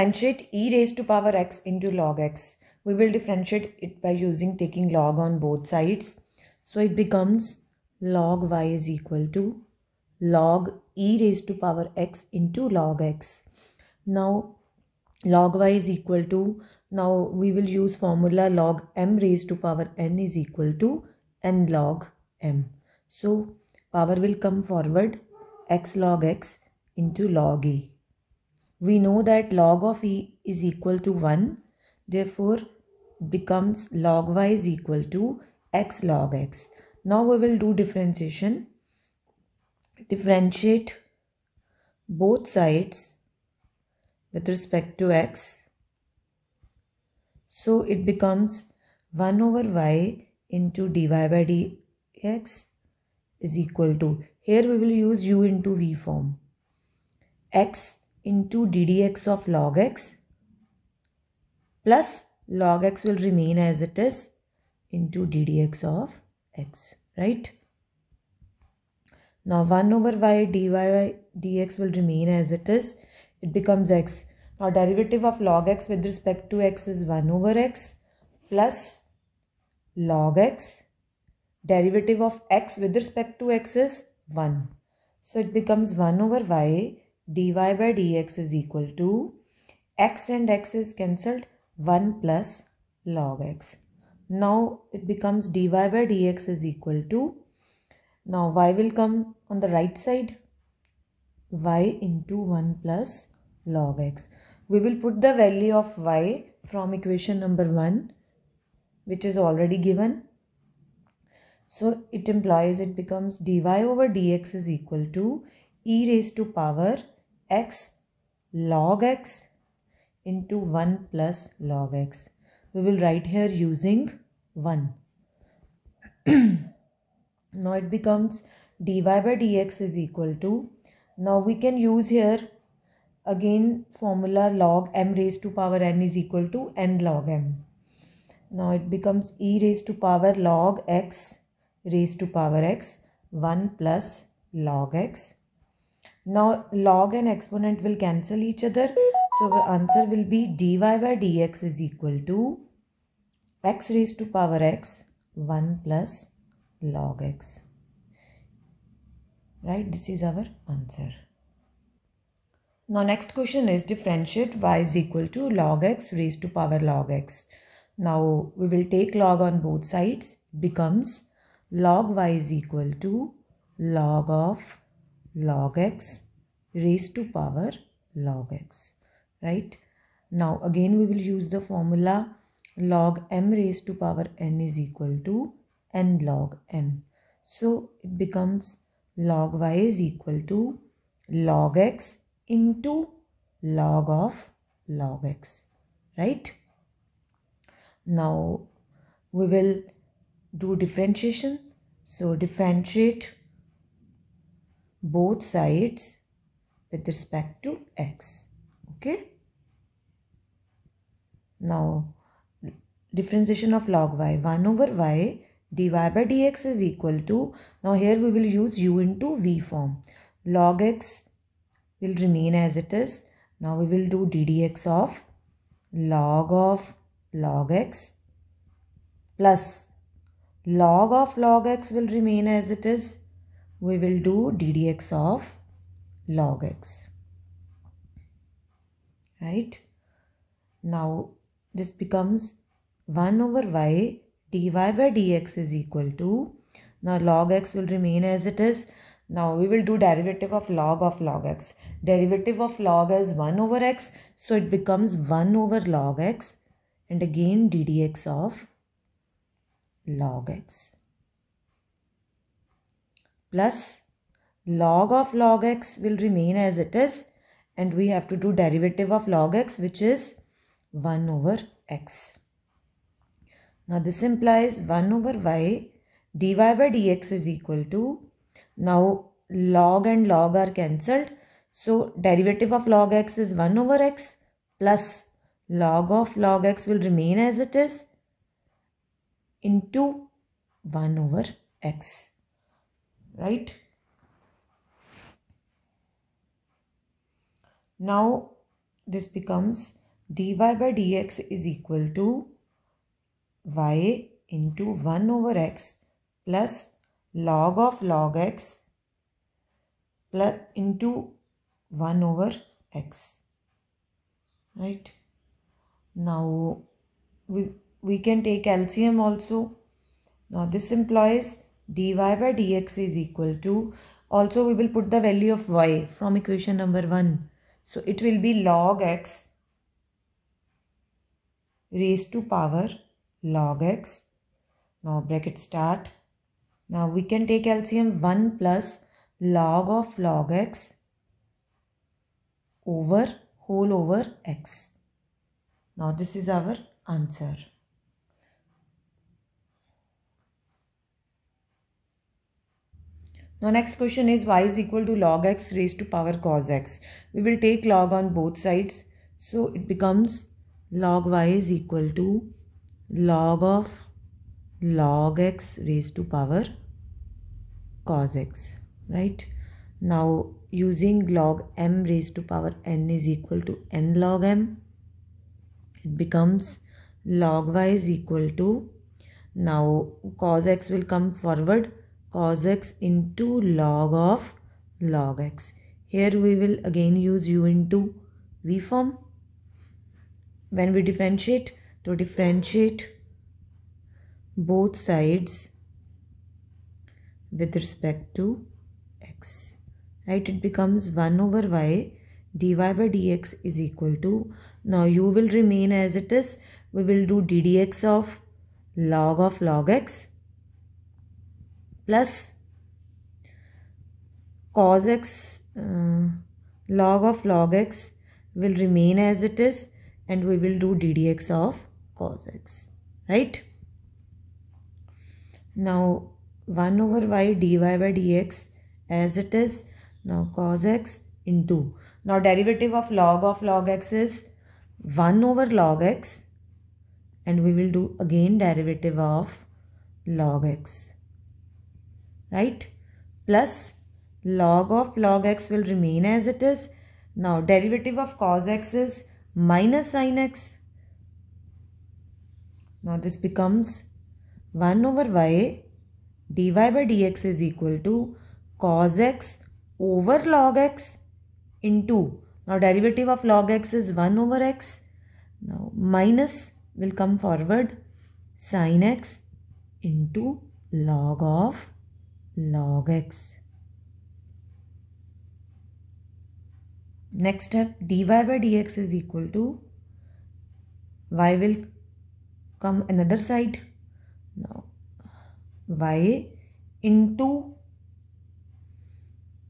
differentiate e raised to power x into log x. We will differentiate it by using taking log on both sides. So it becomes log y is equal to log e raised to power x into log x. Now log y is equal to, now we will use formula log m raised to power n is equal to n log m. So power will come forward x log x into log e. We know that log of e is equal to 1. Therefore, becomes log y is equal to x log x. Now we will do differentiation. Differentiate both sides with respect to x. So it becomes 1 over y into dy by dx is equal to, here we will use u into v form, x into ddx of log x plus log x will remain as it is into ddx of x, right? Now 1 over y dy dx will remain as it is. It becomes x. Now derivative of log x with respect to x is 1 over x plus log x. Derivative of x with respect to x is 1. So it becomes 1 over y dy by dx is equal to x and x is cancelled 1 plus log x. Now it becomes dy by dx is equal to, now y will come on the right side, y into 1 plus log x. We will put the value of y from equation number 1 which is already given. So it implies it becomes dy over dx is equal to e raised to power x log x into 1 plus log x. We will write here using 1. now it becomes dy by dx is equal to, now we can use here again formula log m raised to power n is equal to n log m. Now it becomes e raised to power log x raised to power x 1 plus log x now log and exponent will cancel each other. So our answer will be dy by dx is equal to x raised to power x 1 plus log x. Right, this is our answer. Now next question is differentiate y is equal to log x raised to power log x. Now we will take log on both sides becomes log y is equal to log of log x raised to power log x right? Now again we will use the formula log m raised to power n is equal to n log m. So it becomes log y is equal to log x into log of log x right? Now we will do differentiation. So differentiate both sides with respect to x okay? Now differentiation of log y 1 over y dy by dx is equal to now here we will use u into v form. Log x will remain as it is. Now we will do ddx of log of log x plus log of log x will remain as it is we will do ddx of log x. Right? Now this becomes 1 over y dy by dx is equal to now log x will remain as it is. Now we will do derivative of log of log x. Derivative of log is 1 over x so it becomes 1 over log x and again ddx of log x plus log of log x will remain as it is and we have to do derivative of log x which is 1 over x. Now this implies 1 over y dy by dx is equal to now log and log are cancelled so derivative of log x is 1 over x plus log of log x will remain as it is into 1 over x right? Now this becomes dy by dx is equal to y into 1 over x plus log of log x plus into 1 over x right? Now we we can take LCM also. Now this implies dy by dx is equal to also we will put the value of y from equation number 1 so it will be log x raised to power log x. Now bracket start. Now we can take LCM 1 plus log of log x over whole over x. Now this is our answer Now next question is y is equal to log x raised to power cos x. We will take log on both sides. So it becomes log y is equal to log of log x raised to power cos x. Right. Now using log m raised to power n is equal to n log m. It becomes log y is equal to now cos x will come forward cos x into log of log x. Here we will again use u into v form. When we differentiate, to differentiate both sides with respect to x. Right, it becomes 1 over y dy by dx is equal to, now u will remain as it is, we will do ddx of log of log x plus cos x uh, log of log x will remain as it is and we will do ddx of cos x right? Now 1 over y dy by dx as it is now cos x into now derivative of log of log x is 1 over log x and we will do again derivative of log x right? Plus log of log x will remain as it is. Now derivative of cos x is minus sin x. Now this becomes 1 over y dy by dx is equal to cos x over log x into. Now derivative of log x is 1 over x. Now minus will come forward sin x into log of log x. Next step dy by dx is equal to y will come another side. Now y into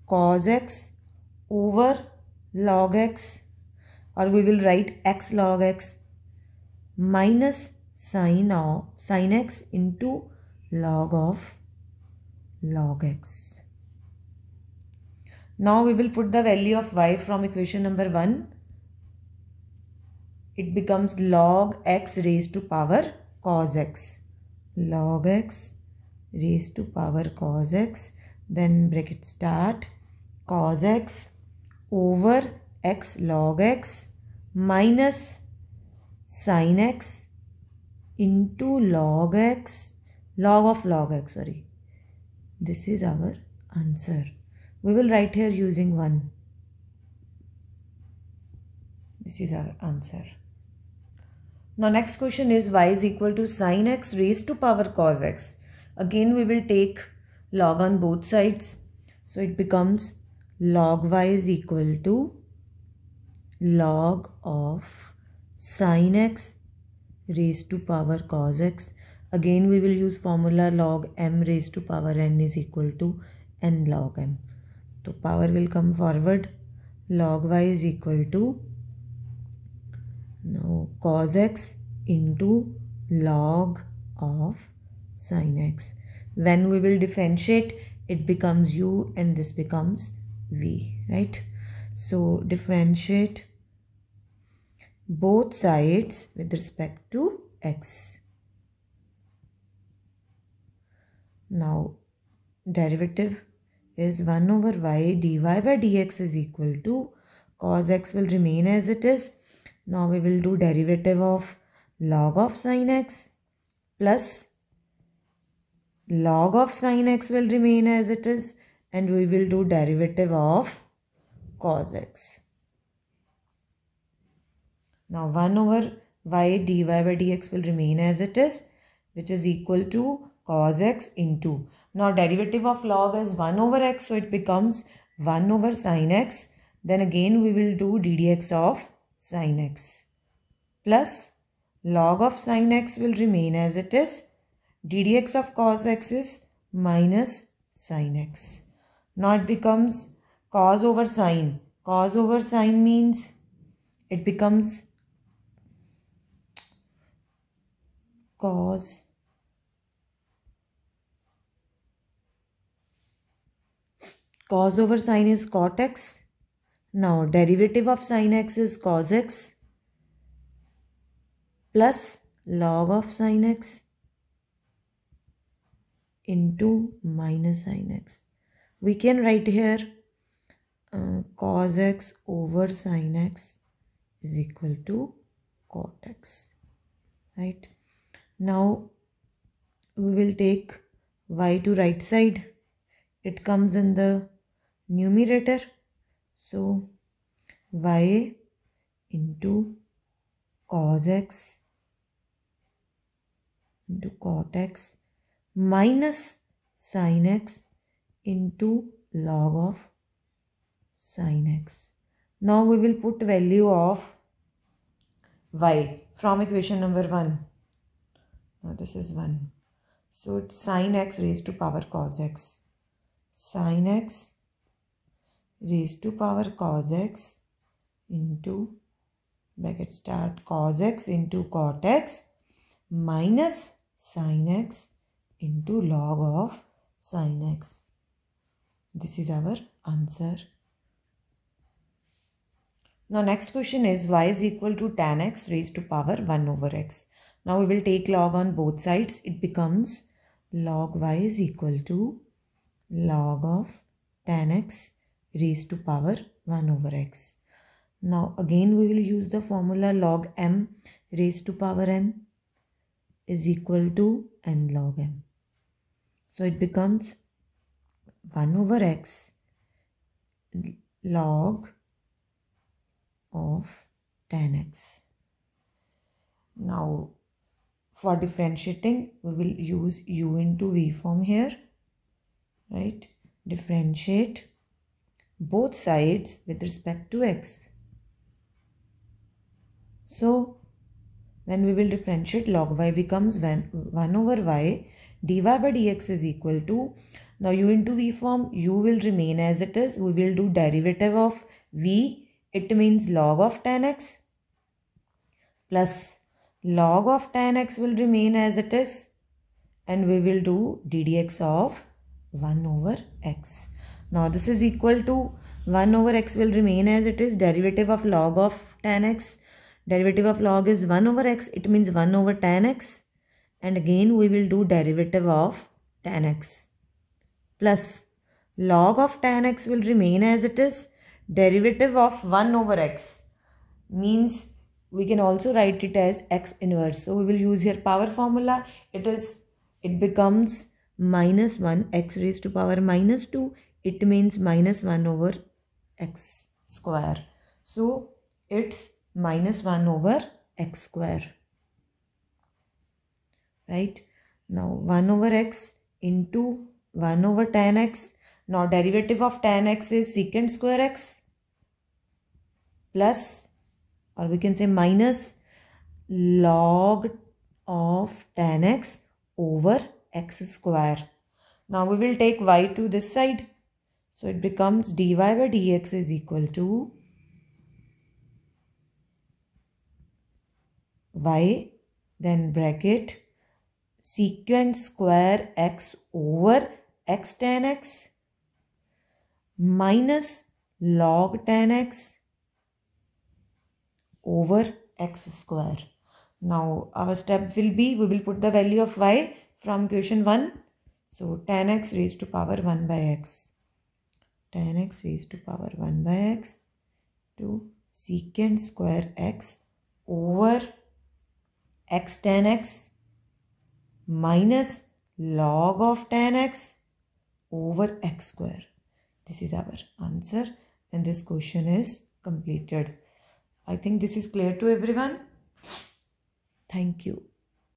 cos x over log x or we will write x log x minus sine of sine x into log of log x. Now we will put the value of y from equation number 1. It becomes log x raised to power cos x. Log x raised to power cos x. Then bracket start cos x over x log x minus sin x into log x log of log x sorry this is our answer. We will write here using 1. This is our answer. Now next question is y is equal to sine x raised to power cos x. Again we will take log on both sides. So it becomes log y is equal to log of sine x raised to power cos x Again we will use formula log m raised to power n is equal to n log m. So power will come forward. Log y is equal to now cos x into log of sin x. When we will differentiate it becomes u and this becomes v right. So differentiate both sides with respect to x. Now derivative is 1 over y dy by dx is equal to cos x will remain as it is Now we will do derivative of log of sine x plus log of sine x will remain as it is and we will do derivative of cos x. Now 1 over y dy by dx will remain as it is which is equal to cos x into. Now derivative of log is 1 over x so it becomes 1 over sine x. Then again we will do ddx of sine x plus log of sine x will remain as it is. ddx of cos x is minus sine x. Now it becomes cos over sine. Cos over sine means it becomes cos cos over sine is cot x. Now derivative of sine x is cos x plus log of sine x into minus sine x. We can write here uh, cos x over sine x is equal to cot x. Right. Now we will take y to right side. It comes in the numerator. So y into cos x into cot x minus sin x into log of sin x. Now we will put value of y from equation number 1. Now this is 1. So it's sin x raised to power cos x. Sin x raised to power cos x into bracket start cos x into cot x minus sin x into log of sin x. This is our answer. Now next question is y is equal to tan x raised to power 1 over x. Now we will take log on both sides. It becomes log y is equal to log of tan x raised to power 1 over x. Now again we will use the formula log m raised to power n is equal to n log m. So it becomes 1 over x log of tan x. Now for differentiating we will use u into v form here right differentiate both sides with respect to x. So when we will differentiate log y becomes 1 over y dy by dx is equal to now u into v form u will remain as it is. We will do derivative of v. It means log of tan x plus log of tan x will remain as it is. And we will do ddx of 1 over x now this is equal to 1 over x will remain as it is derivative of log of tan x Derivative of log is 1 over x. It means 1 over tan x. And again we will do derivative of tan x. Plus log of tan x will remain as it is. Derivative of 1 over x means we can also write it as x inverse. So we will use here power formula. It is, it becomes minus 1 x raised to power minus 2. It means minus 1 over x square. So it's minus 1 over x square. Right? Now 1 over x into 1 over tan x. Now derivative of tan x is secant square x plus or we can say minus log of tan x over x square. Now we will take y to this side. So it becomes dy by dx is equal to y then bracket secant square x over x tan x minus log tan x over x square. Now our step will be we will put the value of y from equation 1. So tan x raised to power 1 by x. Tan x raised to power 1 by x to secant square x over x tan x minus log of tan x over x square. This is our answer and this question is completed. I think this is clear to everyone. Thank you.